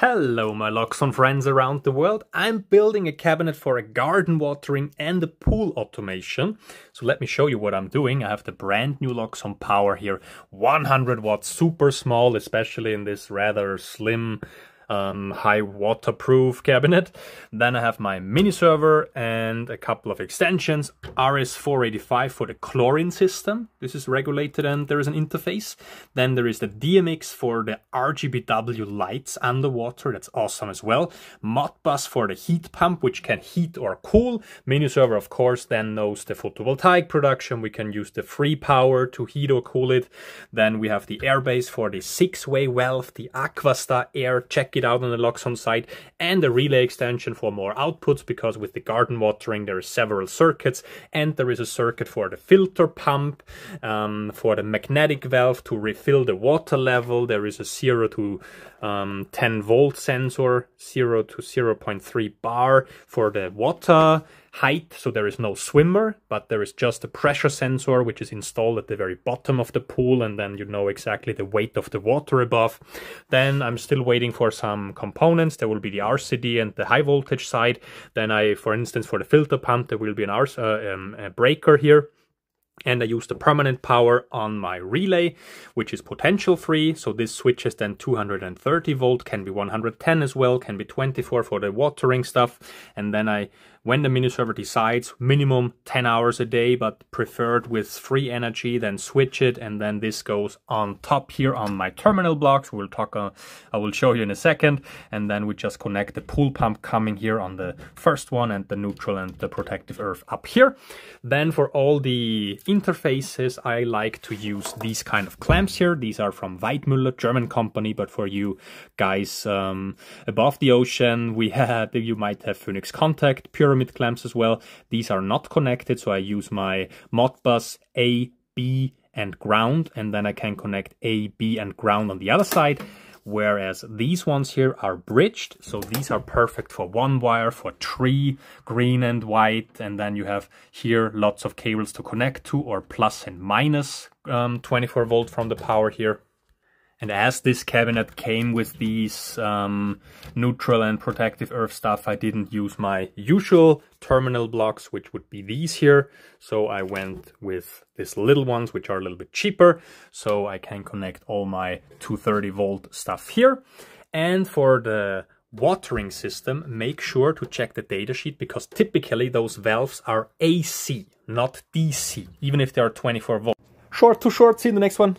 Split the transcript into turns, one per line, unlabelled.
Hello my Loxone friends around the world. I'm building a cabinet for a garden watering and a pool automation. So let me show you what I'm doing. I have the brand new Loxone Power here, 100 watts, super small, especially in this rather slim um, high waterproof cabinet. Then I have my Miniserver and a couple of extensions. RS485 for the chlorine system. This is regulated and there is an interface. Then there is the DMX for the RGBW lights underwater. That's awesome as well. Modbus for the heat pump, which can heat or cool. Miniserver, of course, then knows the photovoltaic production. We can use the free power to heat or cool it. Then we have the airbase for the six-way valve, the Aquastar air check it out on the Loxone side, and a relay extension for more outputs because with the garden watering there are several circuits, and there is a circuit for the filter pump, um, for the magnetic valve to refill the water level. There is a 0 to um, 10 volt sensor, 0 to 0.3 bar for the water height, so there is no swimmer, but there is just a pressure sensor which is installed at the very bottom of the pool, and then you know exactly the weight of the water above. Then I'm still waiting for some components. There will be the RCD and the high voltage side. Then I, for instance, for the filter pump, there will be an R uh, um, breaker here and I use the permanent power on my relay, which is potential free. So this switches then 230 volt, can be 110 as well, can be 24 for the watering stuff. And then I when the Miniserver decides minimum 10 hours a day but preferred with free energy then switch it and then this goes on top here on my terminal blocks. We'll talk uh, i will show you in a second. And then we just connect the pool pump coming here on the first one and the neutral and the protective earth up here. Then for all the interfaces i like to use these kind of clamps here. These are from weidmuller german company but for you guys um, above the ocean we had you might have phoenix contact pure pyramid clamps as well. These are not connected, so I use my Modbus A, B, and ground, and then I can connect A, B, and ground on the other side. Whereas these ones here are bridged, so these are perfect for one wire, for Tree, green and white, and then you have here lots of cables to connect to, or plus and minus um, 24 volt from the power here. And as this cabinet came with these um, neutral and protective earth stuff, I didn't use my usual terminal blocks, which would be these here. So I went with these little ones, which are a little bit cheaper. So I can connect all my 230 volt stuff here. And for the watering system, make sure to check the datasheet because typically those valves are AC, not DC, even if they are 24 volt. Short to short, see you in the next one.